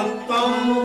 cantam